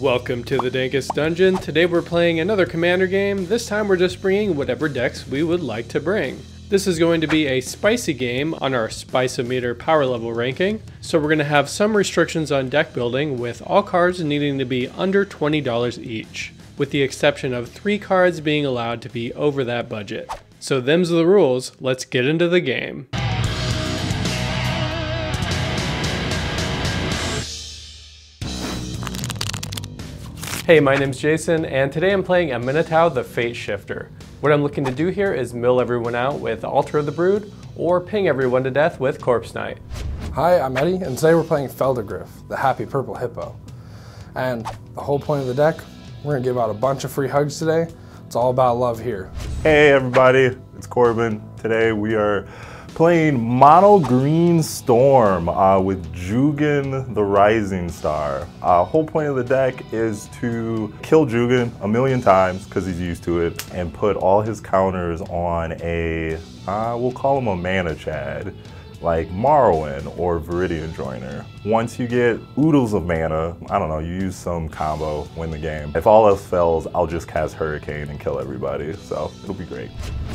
Welcome to the Dankest Dungeon. Today we're playing another Commander game. This time we're just bringing whatever decks we would like to bring. This is going to be a spicy game on our Spice-O-Meter power level ranking, so we're going to have some restrictions on deck building with all cards needing to be under $20 each, with the exception of three cards being allowed to be over that budget. So them's the rules, let's get into the game. Hey, my name's Jason, and today I'm playing Aminatou the Fate Shifter. What I'm looking to do here is mill everyone out with Altar of the Brood, or ping everyone to death with Corpse Knight. Hi, I'm Eddie, and today we're playing Phelddagrif, the happy purple hippo. And the whole point of the deck, we're gonna give out a bunch of free hugs today. It's all about love here. Hey everybody, it's Corbin. Today we are playing Mono Green Storm uh, with Jugan the Rising Star. Uh, whole point of the deck is to kill Jugan a million times because he's used to it and put all his counters on a, uh, we'll call him a Mana Chad like Marwyn or Viridian Joiner. Once you get oodles of mana, I don't know, you use some combo, win the game. If all else fails, I'll just cast Hurricane and kill everybody, so it'll be great.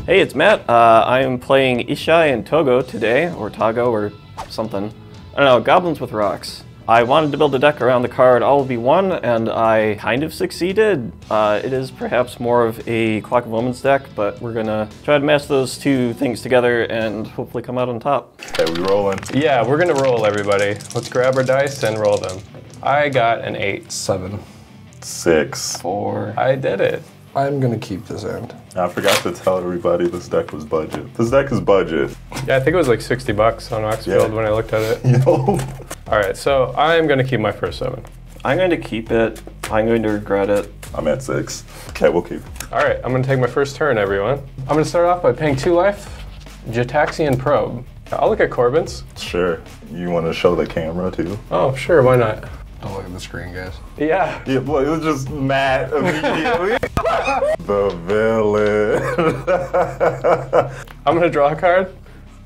Hey, it's Matt. Uh, I am playing Ishai and Toggo today, or Tago, or something. I don't know, Goblins with Rocks. I wanted to build a deck around the card All Will Be One, and I kind of succeeded. Uh, it is perhaps more of a Clock of Omens deck, but we're gonna try to mash those two things together and hopefully come out on top. Okay, we rolling. Yeah, we're gonna roll everybody. Let's grab our dice and roll them. I got an eight. Seven. Six. Four. I did it. I'm gonna keep this end. I forgot to tell everybody this deck was budget. This deck is budget. Yeah, I think it was like 60 bucks on Moxfield Yeah. when I looked at it. You know? All right, so I'm gonna keep my first seven. I'm going to keep it. I'm going to regret it. I'm at six. Okay, we'll keep. All right, I'm gonna take my first turn, everyone. I'm gonna start off by paying two life, Gitaxian Probe. I'll look at Corbin's. Sure. You want to show the camera too? Oh, sure, why not? Don't look at the screen, guys. Yeah. Yeah, well, it was just Matt immediately. the villain. I'm gonna draw a card.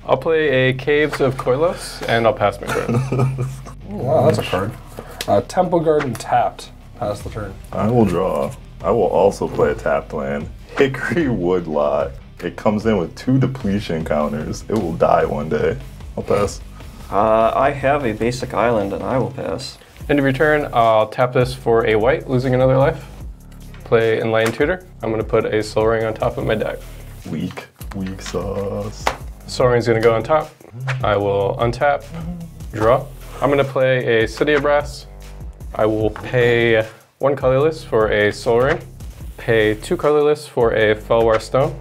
I'll play a Caves of Koilos, and I'll pass my turn. Wow, that's a card. Uh, Temple Garden tapped. Pass the turn. I will draw. I will also play a tapped land. Hickory Woodlot. It comes in with two depletion counters. It will die one day. I'll pass. Uh, I have a basic island and I will pass. End of your turn, I'll tap this for a white, losing another life. Play Enlightened Tutor. I'm gonna put a Sol Ring on top of my deck. Weak. Weak sauce. Sol Ring's gonna go on top. I will untap, draw. I'm gonna play a City of Brass. I will pay one colorless for a Sol Ring. Pay two colorless for a Fellwar Stone.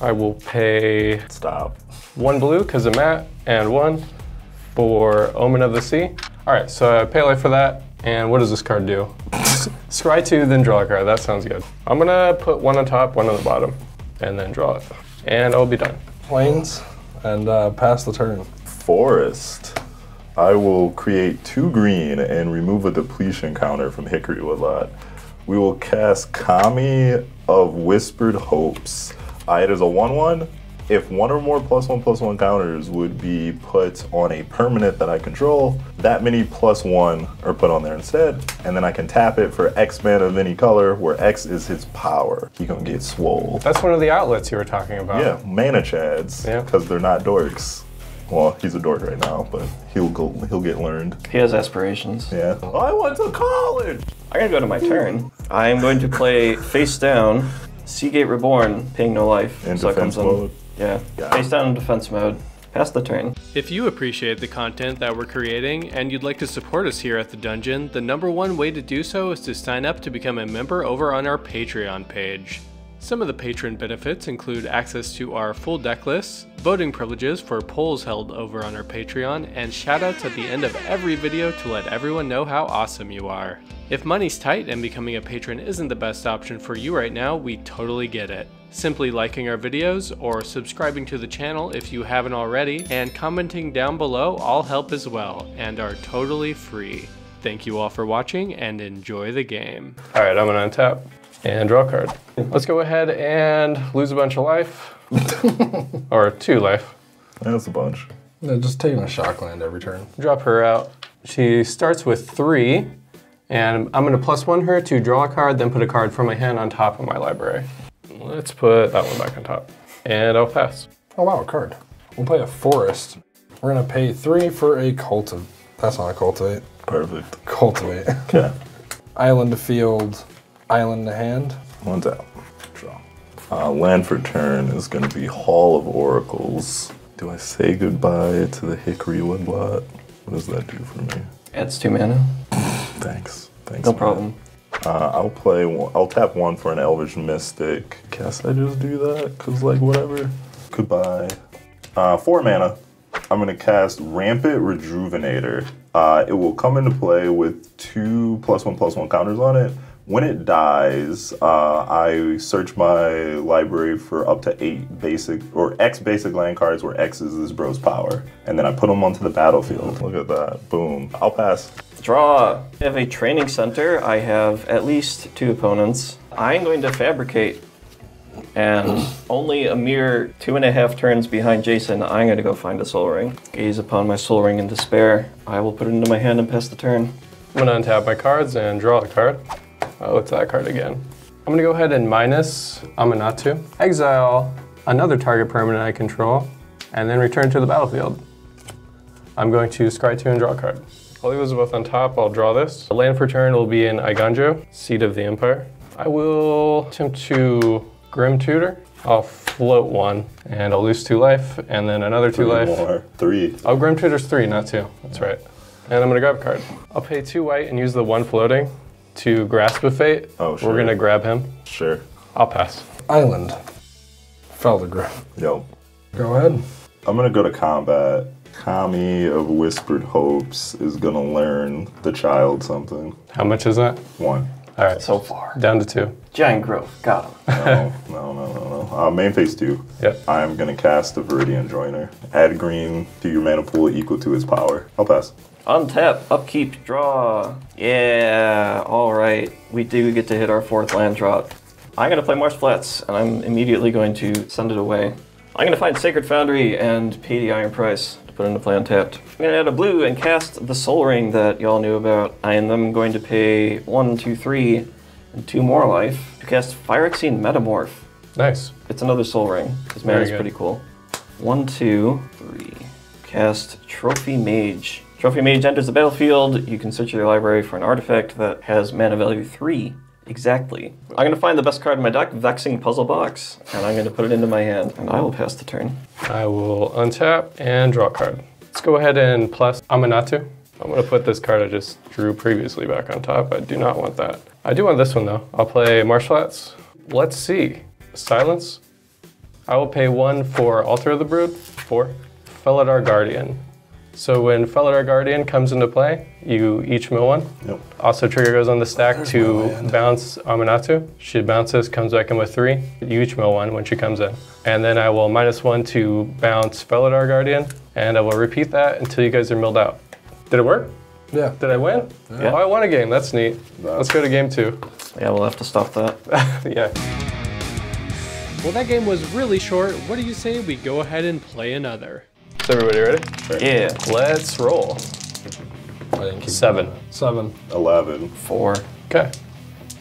I will pay Stop. one blue because of Matt, and one for Omen of the Sea. All right, so I pay life for that. And what does this card do? Scry two, then draw a card. That sounds good. I'm gonna put one on top, one on the bottom, and then draw it. And I'll be done. Plains and uh, pass the turn. Forest. I will create two green and remove a depletion counter from Hickory Woodlot. We will cast Kami of Whispered Hopes. It is a 1 1. If one or more plus one plus one counters would be put on a permanent that I control, that many plus one are put on there instead. And then I can tap it for X mana of any color, where X is his power. He gonna get swole. That's one of the outlets you were talking about. Yeah, mana chads, Yeah. because they're not dorks. Well, he's a dork right now, but he'll go. He'll get learned. He has aspirations. Yeah. Oh, I went to college. I'm gonna go to my turn. I am going to play face down, Sea Gate Reborn, paying no life. In So defense comes in- mode. Yeah, Got face it. down in defense mode. Pass the turn. If you appreciate the content that we're creating and you'd like to support us here at the dungeon, the number one way to do so is to sign up to become a member over on our Patreon page. Some of the patron benefits include access to our full deck lists, voting privileges for polls held over on our Patreon, and shoutouts at the end of every video to let everyone know how awesome you are. If money's tight and becoming a patron isn't the best option for you right now, we totally get it. Simply liking our videos or subscribing to the channel if you haven't already, and commenting down below all help as well, and are totally free. Thank you all for watching and enjoy the game. All right, I'm gonna untap and draw a card. Let's go ahead and lose a bunch of life, or two life. That's a bunch. Yeah, just taking a shock land every turn. Drop her out. She starts with three, And I'm gonna plus one her to draw a card, then put a card from my hand on top of my library. Let's put that one back on top. And I'll pass. Oh wow, a card. We'll play a forest. We're gonna pay three for a cultivate. That's not a cultivate. Perfect. Cultivate. Okay. island to field, island to hand. One tap. Draw. Uh, land for turn is going to be Hall of Oracles. Do I say goodbye to the Hickory Woodlot? What does that do for me? Adds two mana. Thanks. Thanks. No man. problem. Uh, I'll play. I'll tap one for an Elvish Mystic. Guess I just do that because like whatever. Goodbye. Uh, four mana. I'm gonna cast Rampant Rejuvenator. Uh, it will come into play with two plus one plus one counters on it. When it dies, uh, I search my library for up to eight basic or X basic land cards where X is this bro's power, and then I put them onto the battlefield. Look at that! Boom. I'll pass. Draw. I have a training center. I have at least two opponents. I'm going to fabricate. And only a mere two and a half turns behind Jason, I'm going to go find a sol ring. Gaze upon my sol ring in despair. I will put it into my hand and pass the turn. I'm gonna untap my cards and draw a card. Oh, it's that card again. I'm gonna go ahead and minus Aminatou, exile another target permanent I control, and then return to the battlefield. I'm going to scry two and draw a card. I'll leave those both on top. I'll draw this. The land for turn will be in Eiganjo, Seat of the Empire. I will attempt to Grim Tutor. I'll float one, and I'll lose two life, and then another two Three life. more. Three. Oh, Grim Tutor's three, not two. That's right. And I'm gonna grab a card. I'll pay two white and use the one floating to Grasp of Fate. Oh, sure. We're gonna grab him. Sure. I'll pass. Island. Phelddagrif. Yo. Go ahead. I'm gonna go to combat. Kami of Whispered Hopes is gonna learn the child something. How much is that? One. All right, So far. down to two. Giant growth. Got him. No, no, no, no, no. Uh, main phase two. Yep. I'm gonna cast a Viridian Joiner. Add green to your mana pool equal to its power. I'll pass. Untap, upkeep, draw. Yeah, alright. We do get to hit our fourth land drop. I'm gonna play Marsh Flats, and I'm immediately going to send it away. I'm gonna find Sacred Foundry and pay the iron price to put into play untapped. I'm gonna add a blue and cast the Sol Ring that y'all knew about. I am then going to pay one, two, three, and two more life to cast Phyrexian Metamorph. Nice. It's another Sol Ring. His Very mana is pretty cool. One, two, three. Cast Trophy Mage. Trophy Mage enters the battlefield. You can search your library for an artifact that has mana value three. Exactly. I'm gonna find the best card in my deck, Vexing Puzzle Box, and I'm gonna put it into my hand, and I will pass the turn. I will untap and draw a card. Let's go ahead and plus Aminatou. I'm gonna put this card I just drew previously back on top. I do not want that. I do want this one though. I'll play Marsh Flats. Let's see. Silence. I will pay one for Altar of the Brood. Four. Felidar Guardian. So when Felidar Guardian comes into play, you each mill one. Yep. Also, trigger goes on the stack There's to bounce Aminatou. She bounces, comes back in with three. You each mill one when she comes in. And then I will minus one to bounce Felidar Guardian, and I will repeat that until you guys are milled out. Did it work? Yeah. Did I win? Yeah. Oh, I won a game. That's neat. Let's go to game two. Yeah, we'll have to stop that. yeah. Well, that game was really short. What do you say we go ahead and play another? Is everybody ready? Yeah. Let's roll. I didn't Seven. Seven. Eleven. Four. Okay.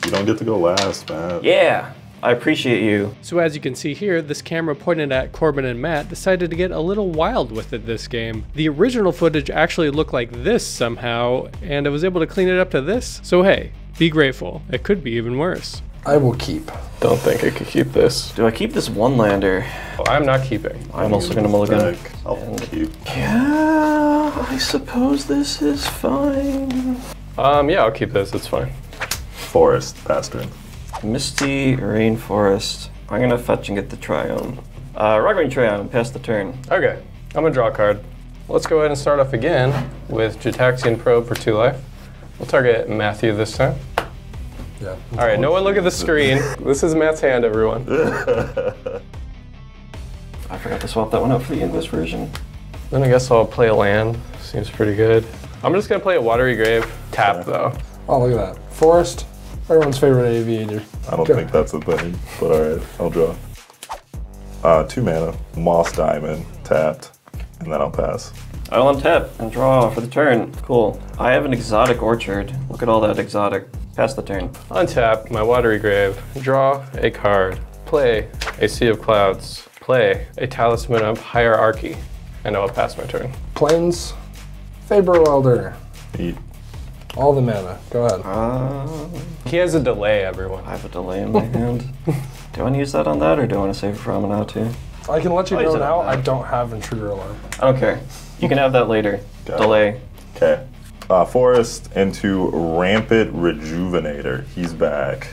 You don't get to go last, man. Yeah. I appreciate you. So as you can see here, this camera pointed at Corbin and Matt decided to get a little wild with it this game. The original footage actually looked like this somehow, and I was able to clean it up to this. So hey, be grateful. It could be even worse. I will keep. Don't think I could keep this. Do I keep this one lander? Oh, I'm not keeping. I'm also gonna mulligan. Back. I'll keep. Yeah, I suppose this is fine. Um, yeah, I'll keep this. It's fine. Forest. Pass turn. Misty Rainforest. I'm gonna fetch and get the Triome. Uh, Rockring Triome, pass the turn. Okay. I'm gonna draw a card. Let's go ahead and start off again with Gitaxian Probe for two life. We'll target Matthew this time. Yeah. All right, no one look at the screen. This is Matt's hand, everyone. I forgot to swap that one out for the English version. Then I guess I'll play a land. Seems pretty good. I'm just gonna play a Watery Grave. Tap though. Oh, look at that. Forest. Everyone's favorite aviator. I don't Go. think that's a thing, but alright, I'll draw. Uh, two mana, Moss Diamond, tapped, and then I'll pass. I'll untap and draw for the turn. Cool. I have an exotic orchard. Look at all that exotic. Pass the turn. Untap my watery grave. Draw a card. Play a Sea of Clouds. Play a Talisman of Hierarchy. And I will pass my turn. Plains, Faber Welder. Neat. All the mana. Go ahead. Uh, He has a delay, everyone. I have a delay in my hand. Do I want to use that on that or do I want to save it for Aminatou? I can let you Oh, know now. I don't have intruder alarm. I don't care. You can have that later. Got delay. Okay. Uh, Forest into Rampant Rejuvenator. He's back.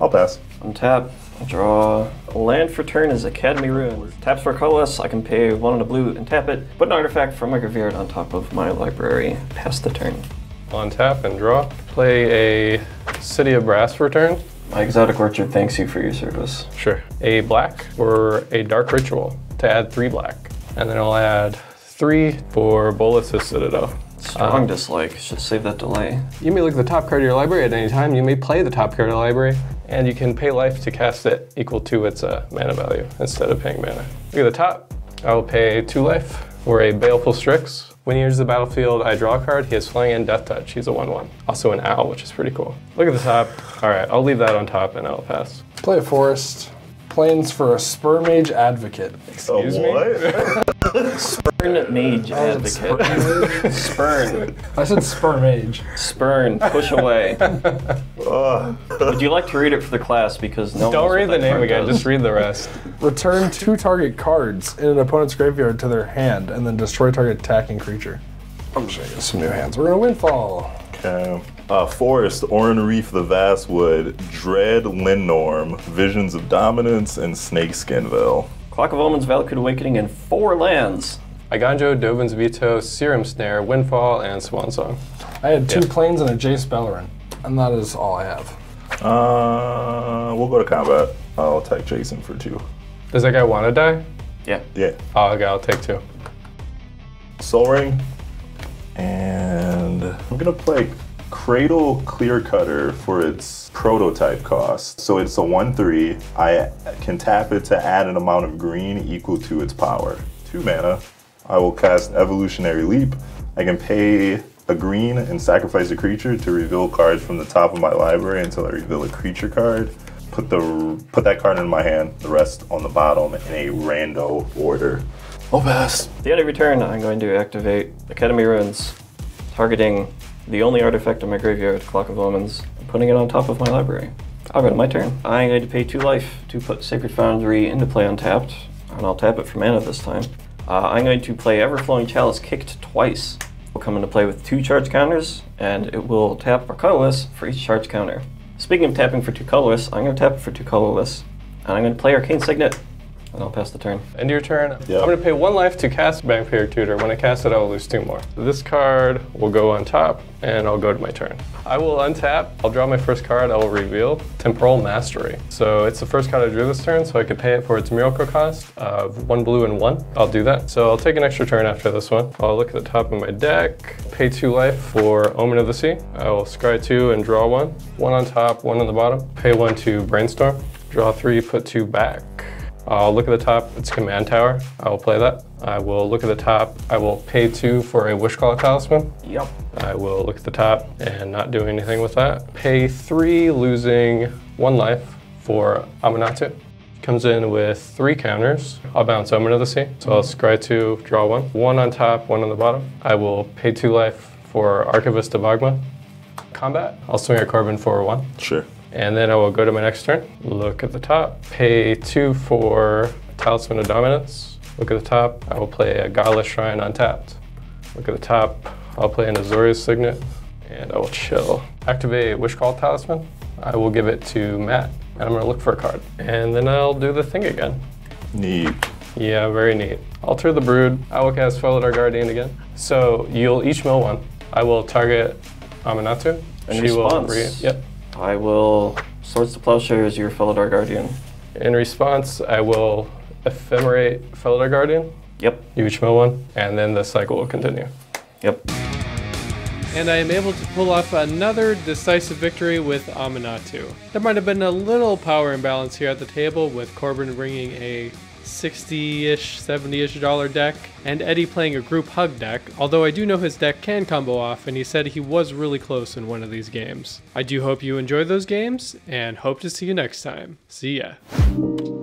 I'll pass. Untap. I draw. Land for turn is Academy Ruin. Taps for colorless. I can pay one and a blue and tap it. Put an artifact from my graveyard on top of my library. Pass the turn. Untap and draw. Play a City of Brass for turn. My exotic orchard thanks you for your service. Sure. A black or a dark ritual to add three black. And then I'll add three for Bolas's Citadel. Strong dislike. Should save that delay. You may look at the top card of your library at any time. You may play the top card of the library, and you can pay life to cast it equal to its uh, mana value instead of paying mana. Look at the top. I will pay two life for a Baleful Strix. When he enters the battlefield, I draw a card. He has Flying and Death Touch. He's a 1-1. Also an owl, which is pretty cool. Look at the top. All right, I'll leave that on top, and I'll pass. Play a forest. Plains for a Spur Mage Advocate. Excuse me? what? Spurn Mage Advocate. Spurn. I said Spur Mage. Spurn. Push away. Ugh. Would you like to read it for the class? Because no Don't knows read what the that name again, does. just read the rest. Return two target cards in an opponent's graveyard to their hand, and then destroy target attacking creature. I'm just gonna get some new hands. We're gonna windfall. Okay. Uh, Forest, Oran-Rief, the Vastwood, Dread, Linnorm, Visions of Dominance, and Snakeskin Veil. Clock of Omens, Valakut Awakening, and four lands. Eiganjo, Dovin's Veto, Serum Snare, Windfall, and Swan Song. I had two Yeah. planes and a Jace Beleren, and that is all I have. Uh, we'll go to combat. I'll attack Jason for two. Does that guy want to die? Yeah. Yeah. Oh, okay, I'll take two. Sol Ring. And I'm gonna play Cradle Clearcutter for its prototype cost. So it's a 1-3. I can tap it to add an amount of green equal to its power. Two mana. I will cast Evolutionary Leap. I can pay a green and sacrifice a creature to reveal cards from the top of my library until I reveal a creature card. Put the put that card in my hand, the rest on the bottom in a rando order. I'll pass. At the end of your turn, I'm going to activate Academy Ruins, targeting the only artifact in my graveyard, Clock of Omens, and putting it on top of my library. I'll go to my turn. I'm going to pay two life to put Sacred Foundry into play untapped, and I'll tap it for mana this time. Uh, I'm going to play Everflowing Chalice kicked twice. Will come into play with two charge counters, and it will tap for colorless for each charge counter. Speaking of tapping for two colorless, I'm going to tap it for two colorless, and I'm going to play Arcane Signet, and I'll oh. pass the turn. End of your turn. Yeah. I'm going to pay one life to cast Vampire Tutor. When I cast it, I will lose two more. This card will go on top, and I'll go to my turn. I will untap. I'll draw my first card. I will reveal Temporal Mastery. So it's the first card I drew this turn, so I could pay it for its miracle cost of one blue and one. I'll do that. So I'll take an extra turn after this one. I'll look at the top of my deck, pay two life for Omen of the Sea. I will scry two and draw one. One on top, one on the bottom. Pay one to Brainstorm. Draw three, put two back. I'll look at the top, it's Command Tower. I will play that. I will look at the top. I will pay two for a Wishclaw Talisman. Yep. I will look at the top and not do anything with that. Pay three, losing one life for Aminatou. Comes in with three counters. I'll bounce Omen of the Sea. So I'll scry two, draw one. One on top, one on the bottom. I will pay two life for Archivist of Oghma. Combat. I'll swing at Corbin for one. Sure. And then I will go to my next turn. Look at the top. Pay two for Talisman of Dominance. Look at the top. I will play a Godless Shrine untapped. Look at the top. I'll play an Azorius Signet. And I will chill. Activate Wishclaw Talisman. I will give it to Matt. And I'm going to look for a card. And then I'll do the thing again. Neat. Yeah, very neat. Alter the Brood. I will cast Felidar Guardian again. So you'll each mill one. I will target Aminatou. In she will response. re- Yep. I will Swords to Plowshare as your Felidar Guardian. In response, I will ephemerate Felidar Guardian. Yep. You each mill one, and then the cycle will continue. Yep. And I am able to pull off another decisive victory with Aminatou. There might have been a little power imbalance here at the table, with Corbin bringing a 60-ish, 70-ish dollar deck, and Eddie playing a group hug deck, although I do know his deck can combo off and he said he was really close in one of these games. I do hope you enjoy those games and hope to see you next time. See ya.